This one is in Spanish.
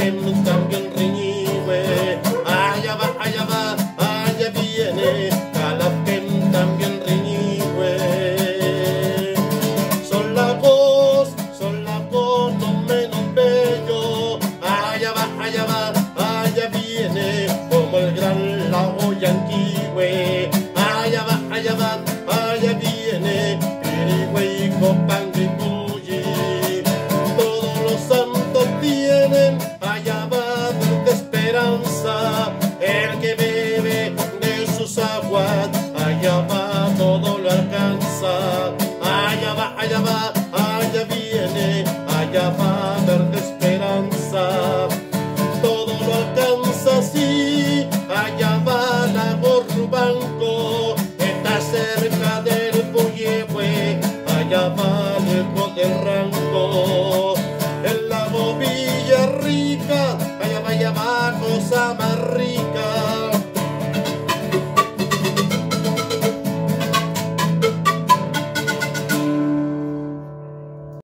Calafquén también riñigüe. Allá va, allá va, allá viene. Calafquén también riñigüe. Son la voz, son la voz, no menos bello. Allá va, allá va, allá viene. Como el gran lago yanquihue. Allá va, allá va, allá viene. Pirigüe y Copanga allá va, allá viene, allá va verde esperanza. Todo lo alcanza, sí, allá va Lago Rubanco, está cerca del Puyehue, allá va lejos del rango. El lago Villarrica, allá va, allá va, cosa más rica.